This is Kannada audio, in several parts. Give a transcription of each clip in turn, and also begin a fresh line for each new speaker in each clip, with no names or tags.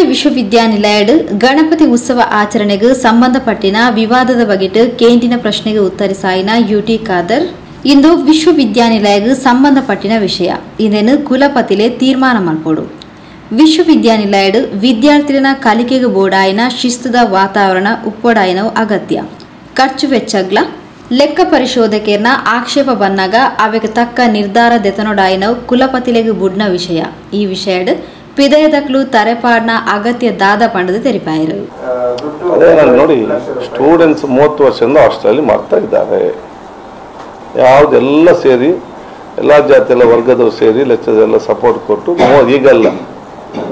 ರಾಜ್ಯ ವಿಶ್ವವಿದ್ಯಾನಿಲಯಡ್ ಗಣಪತಿ ಉತ್ಸವ ಆಚರಣೆಗೆ ಸಂಬಂಧಪಟ್ಟಿನ ವಿವಾದದ ಬಗೆಟ್ ಕೇಂದಿನ ಪ್ರಶ್ನೆಗೆ ಉತ್ತರಿಸಾಯಿನ ಯುಟಿ ಖಾದರ್, ಇಂದು ವಿಶ್ವವಿದ್ಯಾನಿಲಯಗೆ ಸಂಬಂಧಪಟ್ಟಿನ ವಿಷಯ. ಇದನ್ನು ಕುಲಪತಿಲೆ ತೀರ್ಮಾನ ಮಾಡ್ಕೊಡು. ವಿಶ್ವವಿದ್ಯಾನಿಲಯಡ್ ವಿದ್ಯಾರ್ಥಿಗಳ ಕಲಿಕೆಗೆ ಬೋಡಾಯಿನ ಶಿಸ್ತುದ ವಾತಾವರಣ ಉಪ್ಪೋಡಾಯಿನವು ಅಗತ್ಯ. ಖರ್ಚು ವೆಚ್ಚಗ್ಲ, ಲೆಕ್ಕ ಪರಿಶೋಧಕರ್ನ ಆಕ್ಷೇಪ ಬಂದಾಗ ಅವಕ್ಕೆ ತಕ್ಕ ನಿರ್ಧಾರ ದೆತನೊಡಾಯಿನವು ಕುಲಪತಿಲೆಗೆ ಬುಡ್ನ ವಿಷಯ. ಈ ವಿಷಯಡ್ ಪಿದಯದಕ್ಲು ತರೆಪಾಡ್ನ ಅಗತ್ಯ ದಾದ ಪಂಡದ ತೆರಿಪಾಯರು.
ಅದೇ ನಾನು ನೋಡಿ ಸ್ಟೂಡೆಂಟ್ಸ್ ಮೂವತ್ತು ವರ್ಷದಿಂದ ಹಾಸ್ಟೆಲಲ್ಲಿ ಮಾಡ್ತಾ ಇದ್ದಾರೆ. ಯಾವುದೆಲ್ಲ ಸೇರಿ, ಎಲ್ಲ ಜಾತಿ, ಎಲ್ಲ ವರ್ಗದವರು ಸೇರಿ ಲೆಕ್ಚರ್ ಎಲ್ಲ ಸಪೋರ್ಟ್ ಕೊಟ್ಟು ಈಗಲ್ಲ,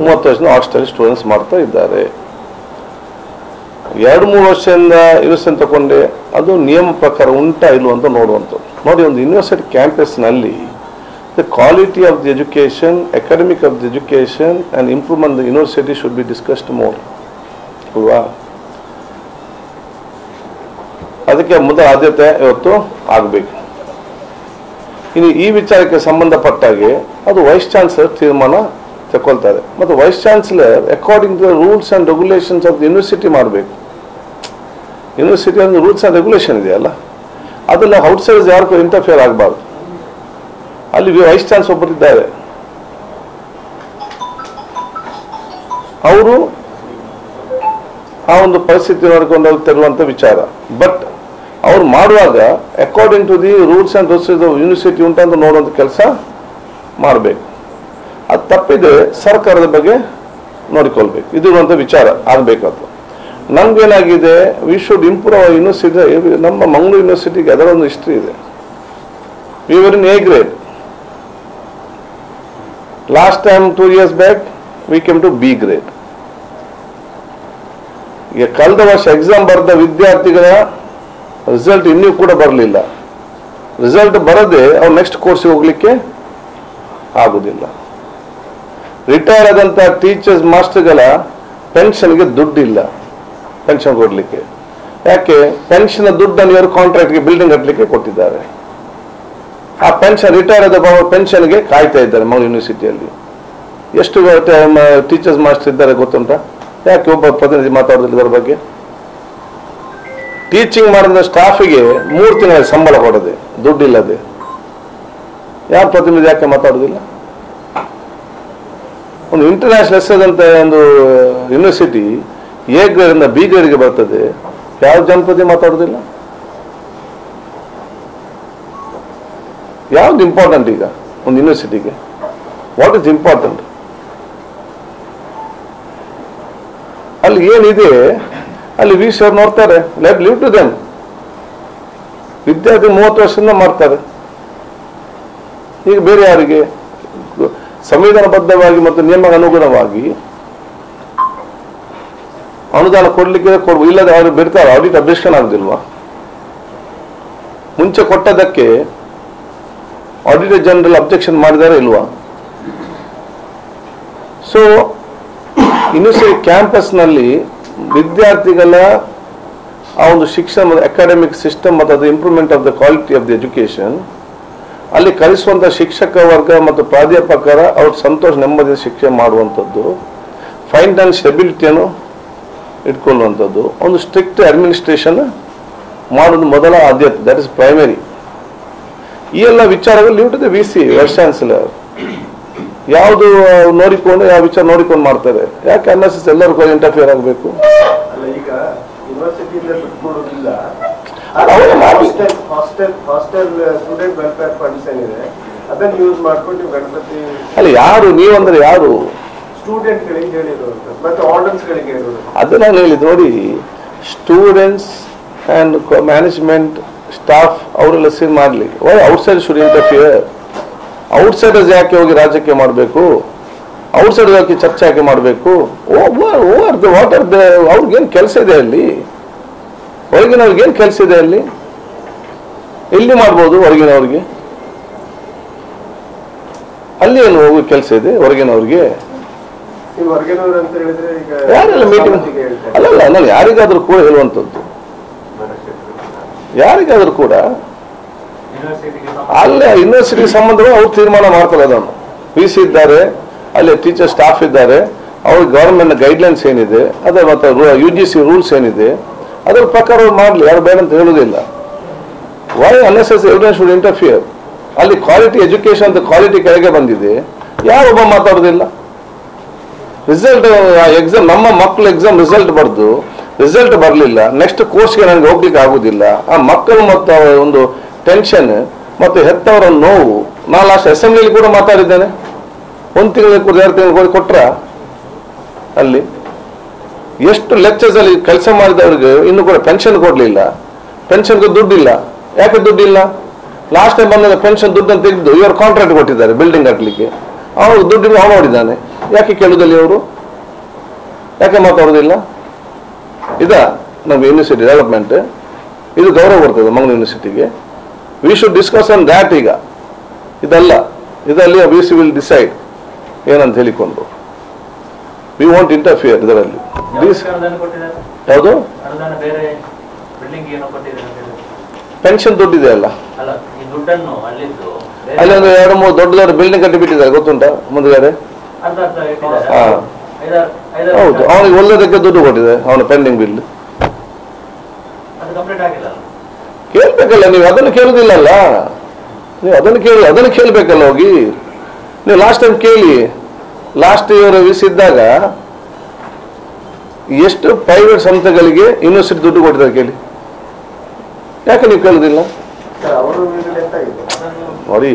ಮೂವತ್ತು ವರ್ಷದಿಂದ ಹಾಸ್ಟೆಲ್ ಸ್ಟೂಡೆಂಟ್ಸ್ ಮಾಡ್ತಾ ಇದ್ದಾರೆ. ಎರಡು, ಮೂರು ವರ್ಷದಿಂದ ಯೂನಿವರ್ಸಿಟಿ ತಗೊಂಡೆ, ಅದು ನಿಯಮ ಪ್ರಕಾರ ಉಂಟಾ ಇಲ್ಲ ಅಂತ ನೋಡುವಂಥದ್ದು. ನೋಡಿ, ಒಂದು ಯೂನಿವರ್ಸಿಟಿ ಕ್ಯಾಂಪಸ್ನಲ್ಲಿ the quality of the education, academic of the education and improvement the university should be discussed more. ಅದಕ್ಕೆ ಮೊದಲ ಆದ್ಯತೆ ಇವತ್ತು ಆಗಬೇಕು. ಇನ್ನು ಈ ವಿಚಾರಕ್ಕೆ ಸಂಬಂಧಪಟ್ಟಾಗೆ ಅದು ವೈಸ್ ಚಾನ್ಸಲರ್ ತೀರ್ಮಾನ ತಗೊಳ್ತಾರೆ ಮತ್ತು vice chancellor according to the rules and regulations of university ಮಾಡಬೇಕು. ಯೂನಿವರ್ಸಿಟಿ ಅಂದ್ರೆ ರೂಲ್ಸ್ ಆ್ಯಂಡ್ ರೆಗ್ಯುಲೇಷನ್ ಇದೆಯಲ್ಲ? ಅದನ್ನು ಔಟ್ಸೈಡ್ಸ್ ಯಾರಿಗೂ ಇಂಟರ್ಫಿಯರ್ ಆಗಬಾರ್ದು. ಅಲ್ಲಿ ವೈಸ್ ಚಾನ್ಸ್ ಒಬ್ಬರಿದ್ದಾರೆ ಅವರು ಆ ಒಂದು ಪರಿಸ್ಥಿತಿ ನೋಡಿಕೊಂಡು ಹೋಗಿ ತರುವಂಥ ವಿಚಾರ. ಬಟ್ ಅವ್ರು ಮಾಡುವಾಗ according to the rules and procedure university ಉಂಟಂತ ನೋಡುವಂಥ ಕೆಲಸ ಮಾಡಬೇಕು. ಅದು ತಪ್ಪಿದೆ ಸರ್ಕಾರದ ಬಗ್ಗೆ ನೋಡಿಕೊಳ್ಬೇಕು. ಇದು ಒಂದು ವಿಚಾರ ಆಗಬೇಕಾದ್ರು ನಮಗೇನಾಗಿದೆ ವಿ ಶುಡ್ ಇಂಪ್ರೂವ್ ಯೂನಿವರ್ಸಿಟಿ ನಮ್ಮ ಮಂಗಳೂರು ಯೂನಿವರ್ಸಿಟಿಗೆ ಅದರ ಒಂದು ಹಿಸ್ಟ್ರಿ ಇದೆ. We were in A grade last time two years back we came to B grade ಈಗ ಕಳೆದ ವರ್ಷ ಎಕ್ಸಾಮ್ ಬರೆದ ವಿದ್ಯಾರ್ಥಿಗಳ ರಿಸಲ್ಟ್ ಇನ್ನೂ ಕೂಡ ಬರಲಿಲ್ಲ. ರಿಸಲ್ಟ್ ಬರದೆ ಅವ್ರು ನೆಕ್ಸ್ಟ್ ಕೋರ್ಸ್ಗೆ ಹೋಗ್ಲಿಕ್ಕೆ ಆಗುದಿಲ್ಲ. ರಿಟೈರ್ ಆದಂತ ಟೀಚರ್ಸ್ ಮಾಸ್ಟರ್ಗಳ ಪೆನ್ಷನ್ಗೆ ದುಡ್ಡಿಲ್ಲ. ಪೆನ್ಷನ್ ಕೊಡ್ಲಿಕ್ಕೆ. ಯಾಕೆ? ಪೆನ್ಷನ್ ದುಡ್ಡನ್ನು ಇವರು ಕಾಂಟ್ರಾಕ್ಟ್ಗೆ ಬಿಲ್ಡಿಂಗ್ ಕಟ್ಟಲಿಕ್ಕೆ ಕೊಟ್ಟಿದ್ದಾರೆ. ಆ ಪೆನ್ಷನ್ ರಿಟೈರ್ ಆದ ಪೆನ್ಷನ್ಗೆ ಕಾಯ್ತಾ ಇದ್ದಾರೆ ಮಂಗಳೂರು ಯೂನಿವರ್ಸಿಟಿಯಲ್ಲಿ ಎಷ್ಟು ಟೀಚರ್ಸ್ ಮಾಸ್ಟರ್ ಇದ್ದಾರೆ ಗೊತ್ತುಂಟ? ಯಾಕೆ ಒಬ್ಬ ಪ್ರತಿನಿಧಿ ಮಾತಾಡೋದಿಲ್ಲ ಇದರ ಬಗ್ಗೆ? ಟೀಚಿಂಗ್ ಮಾಡಿದ ಸ್ಟಾಫಿಗೆ ಮೂರು ತಿಂಗಳ ಸಂಬಳ ಕೊಡದೆ, ದುಡ್ಡಿಲ್ಲದೆ. ಯಾರು ಪ್ರತಿನಿಧಿ ಯಾಕೆ ಮಾತಾಡೋದಿಲ್ಲ? ಒಂದು ಇಂಟರ್ನ್ಯಾಷನಲ್ ಹೆಸರಂತ ಒಂದು ಯೂನಿವರ್ಸಿಟಿ ಎ ಗ್ರೇಡಿಂದ ಬಿ ಗ್ರೇಡ್ಗೆ ಬರ್ತದೆ. ಯಾವ ಜನಪ್ರತಿ ಮಾತಾಡೋದಿಲ್ಲ? ಯಾವ್ದು ಇಂಪಾರ್ಟೆಂಟ್ ಈಗ? ಒಂದು ಯೂನಿವರ್ಸಿಟಿಗೆ ವಾಟ್ ಇಸ್ ಇಂಪಾರ್ಟೆಂಟ್ ಅಲ್ಲಿ ಏನಿದೆ? ಅಲ್ಲಿ ವಿ ಸಿ ಅವ್ರು ನೋಡ್ತಾರೆ. ಲೆಟ್ ಲಿವ್ ಟು ದೆಮ್ ವಿದ್ಯಾರ್ಥಿ ಮೂವತ್ತು ವರ್ಷದಿಂದ ಮಾಡ್ತಾರೆ. ಈಗ ಬೇರೆ ಯಾರಿಗೆ? ಸಂವಿಧಾನಬದ್ಧವಾಗಿ ಮತ್ತು ನಿಯಮಕ್ಕೆ ಅನುಗುಣವಾಗಿ ಅನುದಾನ ಕೊಡ್ಲಿಕ್ಕೆ ಕೊಡ್ಬೋದು ಇಲ್ಲದೆ ಅವರು ಬಿಡ್ತಾರೆ. ಆಡಿಟ್ ಅಬ್ಜೆಕ್ಷನ್ ಆಗುದಿಲ್ವಾ ಮುಂಚೆ ಕೊಟ್ಟದಕ್ಕೆ ಆಡಿಟರ್ ಜನರಲ್ ಅಬ್ಜೆಕ್ಷನ್ ಮಾಡಿದಾರೆ ಇಲ್ವಾ? ಸೊ ಯೂನಿವರ್ಸಿಟಿ ಕ್ಯಾಂಪಸ್ನಲ್ಲಿ ವಿದ್ಯಾರ್ಥಿಗಳ ಆ ಒಂದು ಶಿಕ್ಷಣ ಅಕಾಡೆಮಿಕ್ ಸಿಸ್ಟಮ್ ಮತ್ತು ಅದು improvement of the quality of the education ಅಲ್ಲಿ ಕಲಿಸುವಂಥ ಶಿಕ್ಷಕ ವರ್ಗ ಮತ್ತು ಪ್ರಾಧ್ಯಾಪಕರ ಅವ್ರ ಸಂತೋಷ, ನೆಮ್ಮದಿಯ ಶಿಕ್ಷೆ ಮಾಡುವಂಥದ್ದು ಫೈನಾನ್ಸ್ ಸ್ಟೆಬಿಲಿಟಿಯನ್ನು ಇಟ್ಕೊಳ್ಳುವಂಥದ್ದು, ಒಂದು ಸ್ಟ್ರಿಕ್ಟ್ ಅಡ್ಮಿನಿಸ್ಟ್ರೇಷನ್ ಮಾಡೋದು ಮೊದಲ ಆದ್ಯತೆ ದಟ್ ಇಸ್ ಪ್ರೈಮರಿ ಈ ಎಲ್ಲ ವಿಚಾರಗಳು leave to the V C vice chancellor ಯಾವುದು ನೋಡಿಕೊಂಡು ಯಾವ ವಿಚಾರ ನೋಡಿಕೊಂಡು ಮಾಡ್ತಾರೆ? ಯಾಕೆ ಅನ್ನೆಸಸ್ ಎಲ್ಲರಿಗೂ ಇಂಟರ್ಫಿಯರ್ ಆಗಬೇಕು?
ಅಲ್ಲ ಅದನ್ನ
ಯಾರು ನೀವಂದ್ರೆ ಯಾರು?
ಸ್ಟೂಡೆಂಟ್ ಗಳಿಗೆ ಹೇಳಿರೋದು ಮತ್ತೆ ಆರ್ಡರ್ಸ್ ಗಳಿಗೆ ಹೇಳಿರೋದು.
ಅದು ನಾನು ನೋಡಿ ಸ್ಟೂಡೆಂಟ್ಸ್ ಅಂಡ್ ಮ್ಯಾನೇಜ್ಮೆಂಟ್ ಸ್ಟಾಫ್ ಅವರೆಲ್ಲ ಸೇರಿ ಮಾಡಲಿ. Why outside should interfere outsiders ಯಾಕೆ ಹೋಗಿ ರಾಜಕೀಯ ಮಾಡಬೇಕು? ಔಟ್ಸೈಡ್ ಯಾಕೆ ಚರ್ಚೆ ಯಾಕೆ ಮಾಡಬೇಕು? ವಾಟ್ ಆರ್ ದ ಅವ್ರಿಗೇನು ಕೆಲಸ ಇದೆ ಅಲ್ಲಿ? ಹೊರಗಿನವ್ರಿಗೇನು ಕೆಲಸ ಇದೆ ಅಲ್ಲಿ? ಎಲ್ಲಿ ಮಾಡ್ಬೋದು ಹೊರಗಿನವ್ರಿಗೆ? ಅಲ್ಲಿ ಏನು ಹೋಗಿ ಕೆಲಸ ಇದೆ ಹೊರಗಿನವ್ರಿಗೆ? ಯಾರೆಲ್ಲ ಮೀಟಿಂಗ್
ಅಲ್ಲ.
ಅಲ್ಲಲ್ಲ ನಾನು ಯಾರಿಗಾದ್ರೂ ಕೂಡ ಹೇಳುವಂಥದ್ದು. ಯಾರಿಗಾದ್ರೂ ಕೂಡ ಅಲ್ಲೇ ಯೂನಿವರ್ಸಿಟಿ ಸಂಬಂಧವೂ ಅವ್ರು ತೀರ್ಮಾನ ಮಾಡ್ತಾರೆ ಅದನ್ನು. ಪಿ ಸಿ ಇದ್ದಾರೆ, ಅಲ್ಲಿ ಟೀಚರ್ ಸ್ಟಾಫ್ ಇದ್ದಾರೆ ಅವ್ರ ಗೌರ್ಮೆಂಟ್ ಗೈಡ್ಲೈನ್ಸ್ ಏನಿದೆ, ಅದೇ ಮತ್ತೆ ಯು ಜಿ ಸಿ ರೂಲ್ಸ್ ಏನಿದೆ, ಅದ್ರ ಪ್ರಕಾರ ಅವ್ರು ಮಾಡಲಿ, ಯಾರು ಬೇಡ ಅಂತ ಹೇಳೋದಿಲ್ಲ. Why unnecessary evidence should interfere ಅಲ್ಲಿ ಕ್ವಾಲಿಟಿ ಎಜುಕೇಶನ್ ಅಂತ ಕ್ವಾಲಿಟಿ ಕೆಳಗೆ ಬಂದಿದೆ ಯಾರೊಬ್ಬ ಮಾತಾಡೋದಿಲ್ಲ. ರಿಸಲ್ಟ್ ಎಕ್ಸಾಮ್ ನಮ್ಮ ಮಕ್ಕಳು ಎಕ್ಸಾಮ್ ರಿಸಲ್ಟ್ ಬರೆದು ರಿಸಲ್ಟ್ ಬರಲಿಲ್ಲ. ನೆಕ್ಸ್ಟ್ ಕೋರ್ಸ್ಗೆ ನನಗೆ ಹೋಗ್ಲಿಕ್ಕೆ ಆಗೋದಿಲ್ಲ. ಆ ಮಕ್ಕಳು ಮತ್ತು ಅವರ ಒಂದು ಟೆನ್ಷನ್ ಮತ್ತು ಹೆತ್ತವರ ನೋವು. ನಾನು ಲಾಸ್ಟ್ ಅಸೆಂಬ್ಲಿಯಲ್ಲಿ ಕೂಡ ಮಾತಾಡಿದ್ದೇನೆ. ಒಂದು ತಿಂಗಳಿಗೆ ಕೂಡ ಎರಡು ತಿಂಗಳಿಗೆ ಕೊಟ್ರ? ಅಲ್ಲಿ. ಎಷ್ಟು ಲೆಕ್ಚರ್ಸ್ ಅಲ್ಲಿ ಕೆಲಸ ಮಾಡಿದವ್ರಿಗೆ ಇನ್ನೂ ಕೂಡ ಪೆನ್ಷನ್ ಕೊಡಲಿಲ್ಲ. ಪೆನ್ಷನ್ಗೆ ದುಡ್ಡಿಲ್ಲ. ಯಾಕೆ ದುಡ್ಡಿಲ್ಲ? ಲಾಸ್ಟ್ ಟೈಮ್ ಬಂದಾಗ ಪೆನ್ಷನ್ ದುಡ್ಡನ್ನು ತೆಗೆದು ಇವರು ಕಾಂಟ್ರಾಕ್ಟ್ ಕೊಟ್ಟಿದ್ದಾರೆ ಬಿಲ್ಡಿಂಗ್ ಕಟ್ಟಲಿಕ್ಕೆ ಅವನು ದುಡ್ಡಿನ ಮಾಡಿದ್ದಾನೆ ಯಾಕೆ ಕೇಳೋದಲ್ಲಿ ಅವರು ಯಾಕೆ ಮಾತಾಡೋದಿಲ್ಲ? ಇದ ನಮ್ಮ ಯೂನಿವರ್ಸಿಟಿ ಡೆವಲಪ್ಮೆಂಟ್ ಇದು ಗೌರವ ಬರ್ತದೆ Mangaluru ಯೂನಿವರ್ಸಿಟಿಗೆ we should discuss on that ಈಗ. ಇದಲ್ಲ ಇದರಲ್ಲಿ ವಿ ಸಿ ವಿಲ್ ಡಿಸೈಡ್ ಏನಂತ ಹೇಳಿಕೊಂಡು. ವಿ ವಾಂಟ್ ಇಂಟರ್ಫಿಯರ್ ಇದರಲ್ಲಿ. ಯಾವುದು. ಪೆನ್ಷನ್ ದುಡ್ಡಿದೆ ಅಲ್ಲ.
ಅಲ್ಲ
ಒಂದು ಎರಡು ಮೂರು ದೊಡ್ಡ ದೊಡ್ಡ ಬಿಲ್ಡಿಂಗ್ ಕಟ್ಟಿಬಿಟ್ಟಿದ್ದಾರೆ ಗೊತ್ತುಂಟಾ ಮುಂದುಗಡೆ?
ಅರ್ಧ ಇಟ್ಟಿದ್ದಾರೆ.
ಹಾ. ಹೌದು. ಅವನಿಗೆ ಒಳ್ಳೆದಕ್ಕೆ ದುಡ್ಡು ಕೊಟ್ಟಿದೆ ಅವನ ಪೆಂಡಿಂಗ್ ಬಿಲ್? ಕೇಳ್ಬೇಕಲ್ಲ ನೀವು ಅದನ್ನು ಕೇಳುದಿಲ್ಲಲ್ಲ? ನೀವು ಅದನ್ನು ಕೇಳಿ ಅದನ್ನು ಕೇಳಬೇಕಲ್ಲ ಹೋಗಿ? ನೀವು ಲಾಸ್ಟ್ ಟೈಮ್ ಕೇಳಿ ಲಾಸ್ಟ್ ಇಯರ್ ವಿಸಿದ್ದಾಗ ಎಷ್ಟು ಪ್ರೈವೇಟ್ ಸಂಸ್ಥೆಗಳಿಗೆ ಯೂನಿವರ್ಸಿಟಿ ದುಡ್ಡು ಕೊಟ್ಟಿದ್ದಾರೆ ಕೇಳಿ. ಯಾಕೆ ನೀವು ಕೇಳುದಿಲ್ಲ? ನೋಡಿ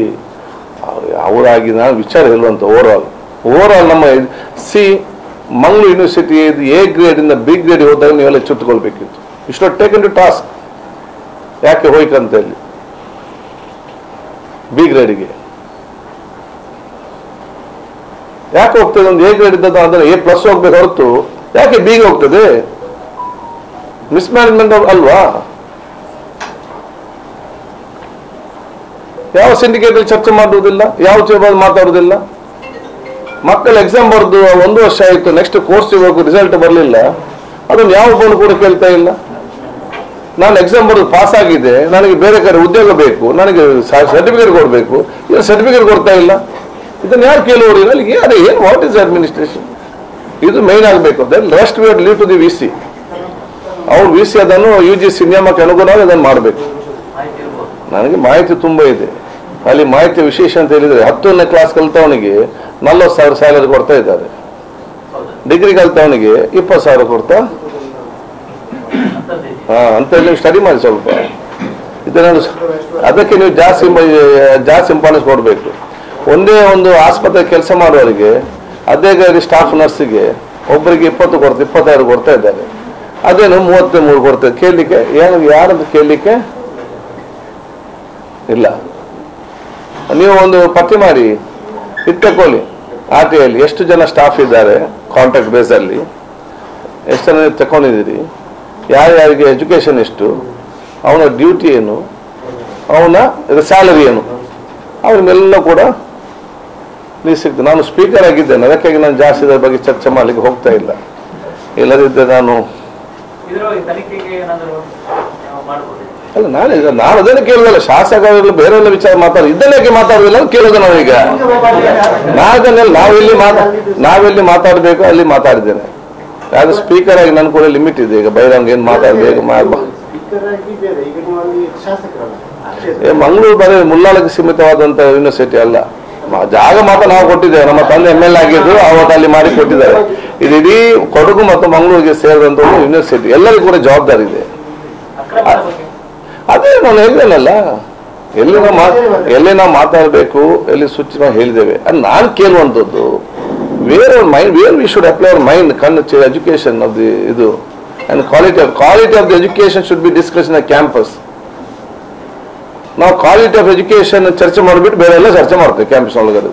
ಅವ್ರು- ಅವರಾಗಿ ನಾನು ವಿಚಾರ ಹೇಳುವಂತ ಓವರ್ ಆಲ್ ಓವರ್ ಆಲ್ ನಮ್ಮ ಸಿ ಮಂಗಳೂರು ಯೂನಿವರ್ಸಿಟಿ ಎ ಗ್ರೇಡ್ ಇಂದ ಬಿ ಗ್ರೇಡ್ ಹೋದಾಗ ನೀವೆಲ್ಲ ಎಚ್ಚೆತ್ತುಕೊಳ್ಬೇಕಿತ್ತು. ಇಷ್ಟು ಟೇಕನ್ ಟು ಟಾಸ್ಕ್ ಯಾಕೆ ಹೋಯ್ಕಂತ ಹೇಳಿ ಬಿ ಗ್ರೇಡ್ಗೆ ಯಾಕೆ ಹೋಗ್ತದೆ? ಒಂದು ಎ ಗ್ರೇಡ್ ಇದ್ದದ್ದು ಅಂದ್ರೆ ಎ ಪ್ಲಸ್ ಹೋಗ್ಬೇಕು ಹೊರತು ಯಾಕೆ ಬಿಗೆ ಹೋಗ್ತದೆ? ಮಿಸ್ಮ್ಯಾನೇಜ್ಮೆಂಟ್ ಅಲ್ವಾ? ಯಾವ ಸಿಂಡಿಕೇಟ್ ಚರ್ಚೆ ಮಾಡುವುದಿಲ್ಲ? ಯಾವ ಚೇಬಲ್ ಮಾತಾಡುವುದಿಲ್ಲ? ಮಕ್ಕಳು ಎಕ್ಸಾಮ್ ಬರೆದು ಒಂದು ವರ್ಷ ಆಯಿತು ನೆಕ್ಸ್ಟ್ ಕೋರ್ಸ್ ಹೋಗಿ ರಿಸಲ್ಟ್ ಬರಲಿಲ್ಲ. ಅದನ್ನು ಯಾವ ಒಬ್ಬನು ಕೂಡ ಕೇಳ್ತಾ ಇಲ್ಲ. ನಾನು ಎಕ್ಸಾಮ್ ಬರೆದು ಪಾಸ್ ಆಗಿದೆ, ನನಗೆ ಬೇರೆ ಕಡೆ ಉದ್ಯೋಗ ಬೇಕು, ನನಗೆ ಸರ್ಟಿಫಿಕೇಟ್ ಕೊಡಬೇಕು. ಏನು ಸರ್ಟಿಫಿಕೇಟ್ ಕೊಡ್ತಾ ಇಲ್ಲ. ಇದನ್ನು ಯಾರು ಕೇಳುವರು ಅಲ್ಲಿ ಅದೇ ಏನು ವಾಟ್ ಇಸ್ ಅಡ್ಮಿನಿಸ್ಟ್ರೇಷನ್ ಇದು ಮೈನ್ ಆಗಬೇಕು. Then rest we leave to the V C ಅವ್ರು ವಿ ಸಿ ಅದನ್ನು ಯು ಜಿ ಸಿ ನಿಯಮಕ್ಕೆ ಅನುಗುಣವಾಗಿ ಅದನ್ನು ಮಾಡಬೇಕು. ನನಗೆ ಮಾಹಿತಿ ತುಂಬ ಇದೆ. ಅಲ್ಲಿ ಮಾಹಿತಿ ವಿಶೇಷ ಅಂತ ಹೇಳಿದ್ರೆ ಹತ್ತನೇ ಕ್ಲಾಸ್ ಕಲ್ತವನಿಗೆ ನಲ್ವತ್ತು ಸಾವಿರ ಸ್ಯಾಲರಿ ಕೊಡ್ತಾ ಇದ್ದಾರೆ. ಡಿಗ್ರಿ ಕಲ್ತವನಿಗೆ ಇಪ್ಪತ್ತು ಸಾವಿರ ಕೊಡ್ತಾ ಅಂತ ನೀವು ಸ್ಟಡಿ ಮಾಡಿ ಸ್ವಲ್ಪ. ಇದನ್ನು ಅದಕ್ಕೆ ನೀವು ಜಾಸ್ತಿ ಜಾಸ್ತಿ ಇಂಪಾರ್ಟೆನ್ಸ್ ಕೊಡಬೇಕು. ಒಂದೇ ಒಂದು ಆಸ್ಪತ್ರೆ ಕೆಲಸ ಮಾಡುವವರಿಗೆ, ಅದೇ ಗಾಡಿ ಸ್ಟಾಫ್ ನರ್ಸಿಗೆ ಒಬ್ಬರಿಗೆ ಇಪ್ಪತ್ತು ಕೊಡ್ತಾ ಇಪ್ಪತ್ತಾರು ಕೊಡ್ತಾ ಇದ್ದಾರೆ. ಅದೇನು ಮೂವತ್ತ ಮೂರು ಕೊಡ್ತಾರೆ ಕೇಳಲಿಕ್ಕೆ ಏನು ಯಾರಂತ ಕೇಳಲಿಕ್ಕೆ? ಇಲ್ಲ. ನೀವು ಒಂದು ಪಟ್ಟಿ ಮಾಡಿ ಇಟ್ಟುಕೊಳ್ಳಿ ಆರ್ ಟಿ ಎಷ್ಟು ಜನ ಸ್ಟಾಫ್ ಇದ್ದಾರೆ ಕಾಂಟ್ರಾಕ್ಟ್ ಬೇಸಲ್ಲಿ ಎಷ್ಟು ಜನ ತಗೊಂಡಿದ್ದೀರಿ ಯಾರ್ಯಾರಿಗೆ ಎಜುಕೇಶನ್ ಎಷ್ಟು? ಅವನ ಡ್ಯೂಟಿ ಏನು? ಅವನ ಸ್ಯಾಲರಿ ಏನು? ಅವ್ರ ಮೇಲೆಲ್ಲ ಕೂಡ ನೀವು ಸಿಗ್ತದೆ. ನಾನು ಸ್ಪೀಕರ್ ಆಗಿದ್ದೇನೆ, ಅದಕ್ಕಾಗಿ ನಾನು ಜಾಸ್ತಿ ಇದರ ಬಗ್ಗೆ ಚರ್ಚೆ ಮಾಡಲಿಕ್ಕೆ ಹೋಗ್ತಾ ಇಲ್ಲ. ಇಲ್ಲದಿದ್ದರೆ ನಾನು ಅಲ್ಲ ನಾನು ಈಗ ನಾನು ಅದನ್ನು ಕೇಳಿದಲ್ಲ ಶಾಸಕರು ಬೇರೆ ಎಲ್ಲ ವಿಚಾರ ಮಾತಾಡ ಇದನ್ನೇಕೆ ಮಾತಾಡುದಿಲ್ಲ ಅಂತ ಕೇಳುದು ನಾವೀಗ. ನಾದನ್ನೆಲ್ಲ ನಾವೆಲ್ಲಿ ಮಾತಾ ನಾವೆಲ್ಲಿ ಮಾತಾಡಬೇಕು ಅಲ್ಲಿ ಮಾತಾಡಿದ್ದೇನೆ. ಯಾವ್ದು ಸ್ಪೀಕರ್ ಆಗಿ ನನ್ನ ಕೂಡ ಲಿಮಿಟ್ ಇದೆ ಈಗ ಬೈರಂಗ್ ಏನು ಮಾತಾಡ್ಬೇಕು ಏ ಮಂಗಳೂರು ಬರೀ ಮುಲ್ಲಾಳಕ್ಕೆ ಸೀಮಿತವಾದಂತ ಯೂನಿವರ್ಸಿಟಿ ಅಲ್ಲ. ಮ- ಜಾಗ ಮಾತ್ರ ನಾವು ಕೊಟ್ಟಿದ್ದೇವೆ ನಮ್ಮ ತಂದೆ ಎಂ ಎಲ್ ಆಗಿದ್ದು ಅವತ್ತು ಅಲ್ಲಿ ಮಾಡಿ ಕೊಟ್ಟಿದ್ದಾರೆ. ಇದು ಇಡೀ ಕೊಡಗು ಮತ್ತು ಮಂಗಳೂರಿಗೆ ಸೇರಿದಂತ ಒಂದು ಯೂನಿವರ್ಸಿಟಿ ಎಲ್ಲರಿಗೂ ಕೂಡ ಜವಾಬ್ದಾರಿ ಇದೆ. ಅದೇ ನಾನು ಹೇಳಿದ್ದೇನಲ್ಲ ಎಲ್ಲಿ ನಾವು ಎಲ್ಲಿ ನಾವು ಮಾತಾಡಬೇಕು ಎಲ್ಲಿ ಸ್ವಿಚ್ ನಾವು ಹೇಳಿದ್ದೇವೆ ಅದು ನಾನು ಕೇಳುವಂಥದ್ದು. Where mind where we should apply our mind on education of the ಇದು. And quality of quality of the education should be discuss in campus ನಾವು ಕ್ವಾಲಿಟಿ ಆಫ್ ಎಜುಕೇಶನ್ ಚರ್ಚೆ ಮಾಡಿಬಿಟ್ಟು ಬೇರೆ ಎಲ್ಲ ಚರ್ಚೆ ಮಾಡ್ತೇವೆ ಕ್ಯಾಂಪಸ್ ಒಳಗಡೆ.